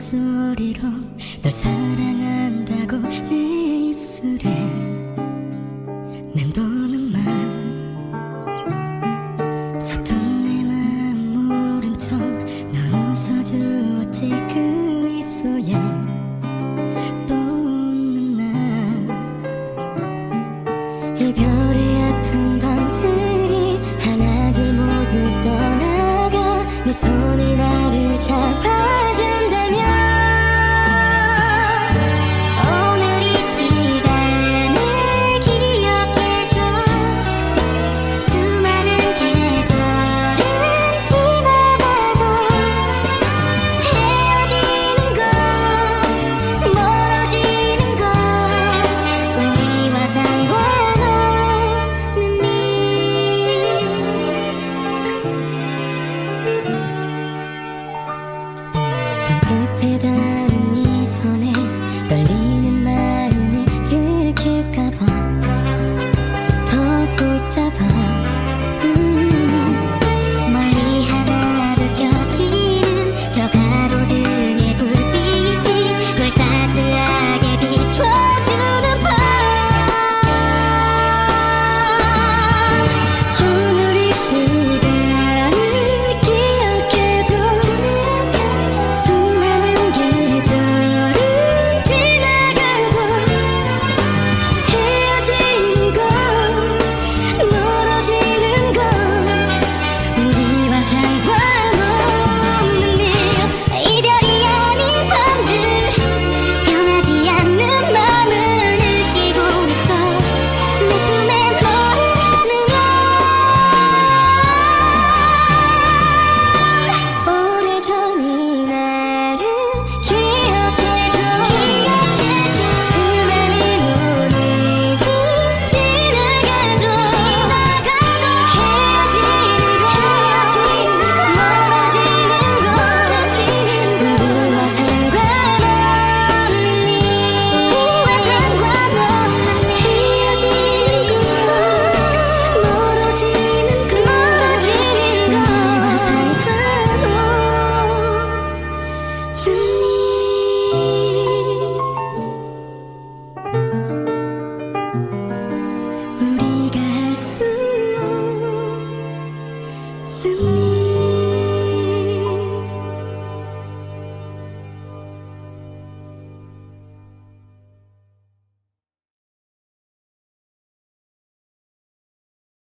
소리로 널 사랑한다고 내 입술에 맴도는 말 서툰 내 맘 모른 척넌 웃어주었지 그 미소에 또 웃는 날. 이별의 아픈 밤들이 하나둘 모두 떠나가 네 손이 나 假